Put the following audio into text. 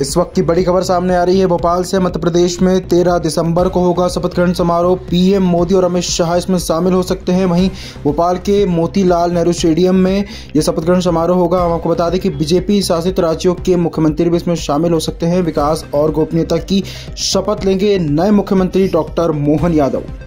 इस वक्त की बड़ी खबर सामने आ रही है। भोपाल से मध्य प्रदेश में 13 दिसंबर को होगा शपथ ग्रहण समारोह। पीएम मोदी और अमित शाह इसमें शामिल हो सकते हैं। वहीं भोपाल के मोतीलाल नेहरू स्टेडियम में यह शपथ ग्रहण समारोह होगा। हम आपको बता दें कि बीजेपी शासित राज्यों के मुख्यमंत्री भी इसमें शामिल हो सकते हैं। विकास और गोपनीयता की शपथ लेंगे नए मुख्यमंत्री डॉक्टर मोहन यादव।